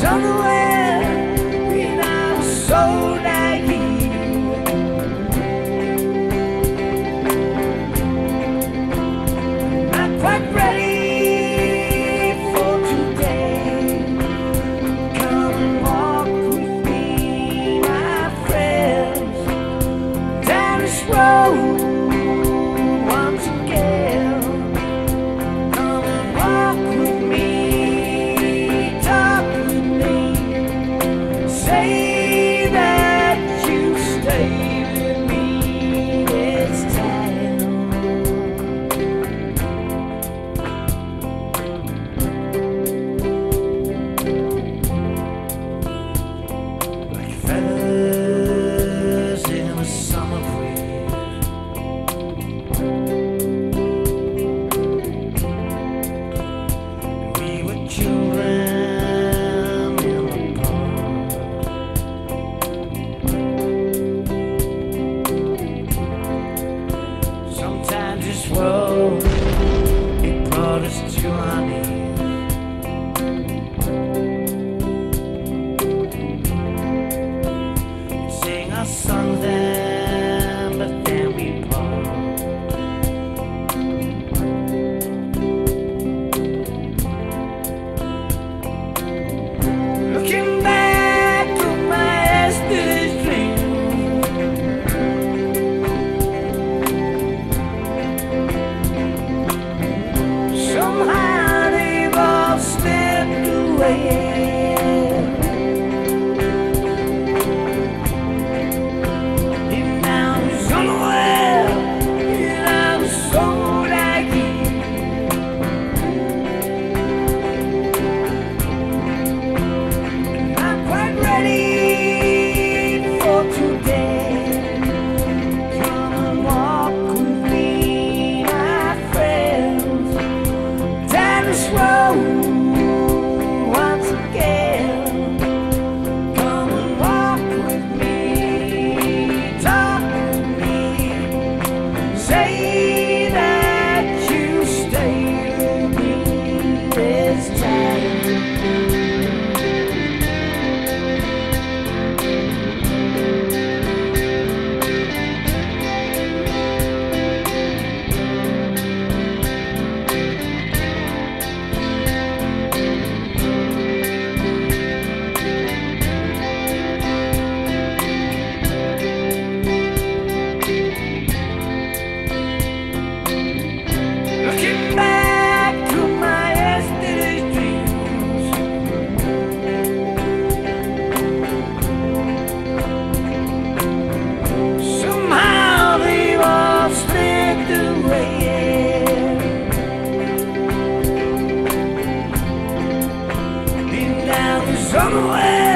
somewhere so naive. Not quite ready for today. Come walk with me, my friends, down this road. songs that somewhere.